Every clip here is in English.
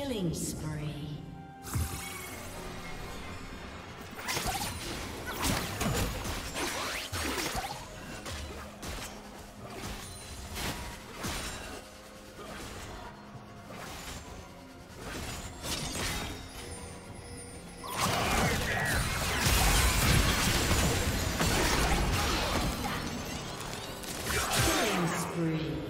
Killing spree. Double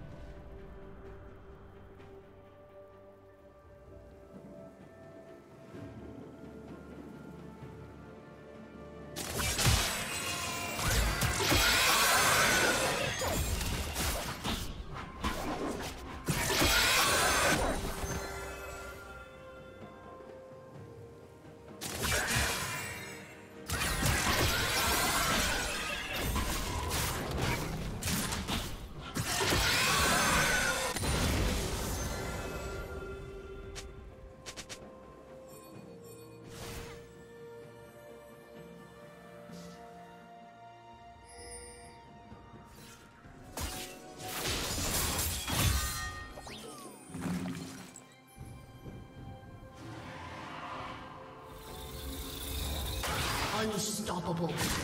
Unstoppable.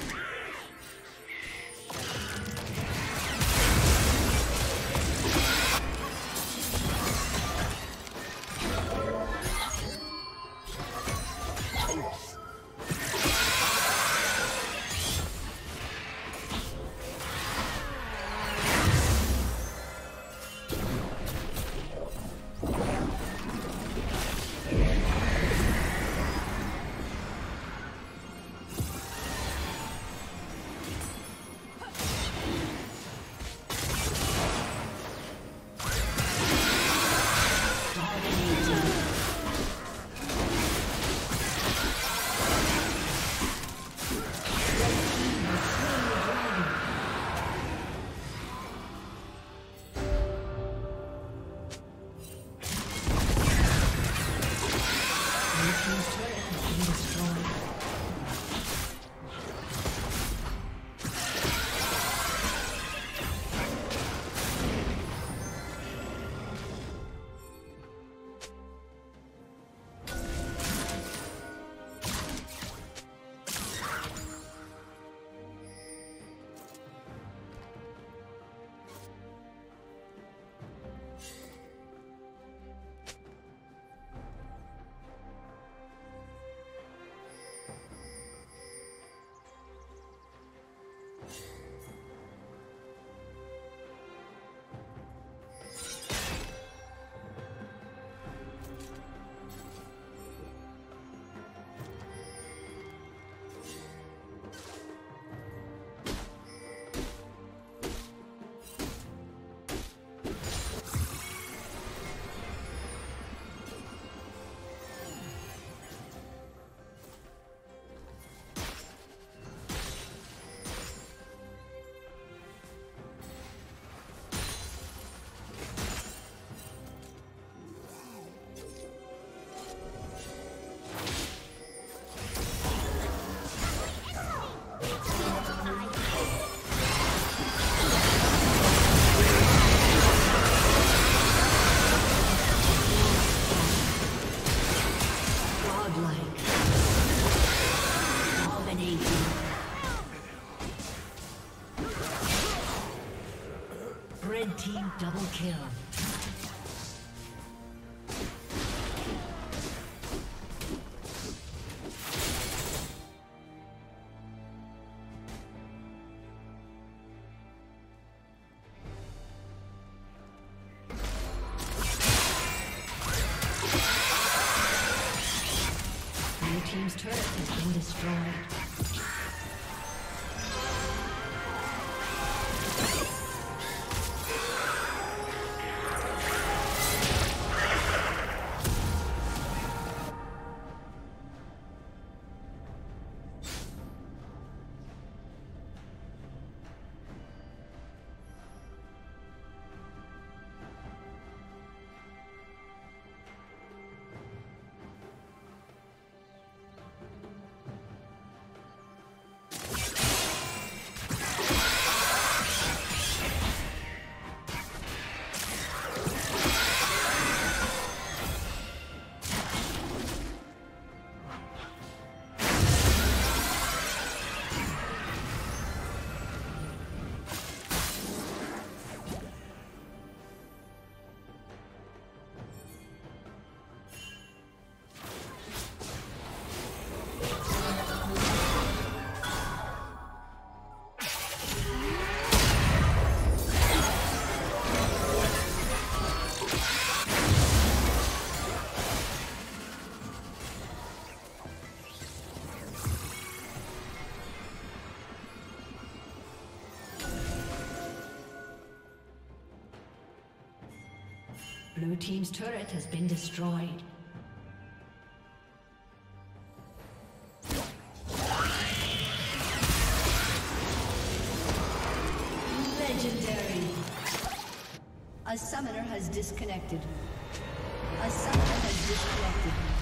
Double kill. Blue team's turret has been destroyed. Blue team's turret has been destroyed. Legendary. A summoner has disconnected. A summoner has disconnected.